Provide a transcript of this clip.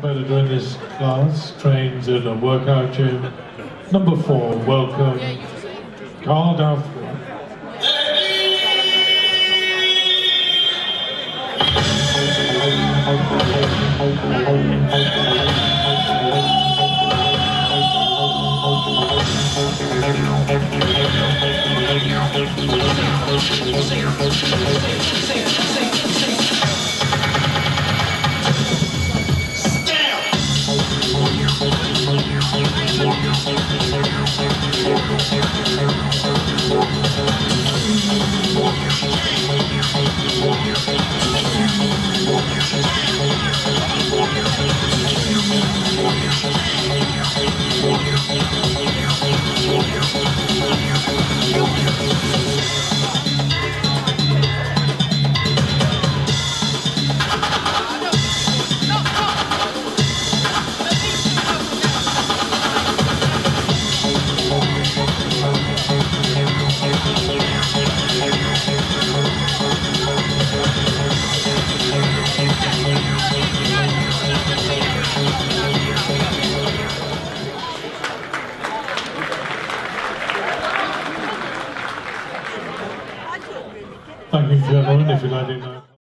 competitor in this class trains in a workout gym. Number four, welcome, Karl Douthwaite. Thank you, gentlemen, if Filan onun ne filan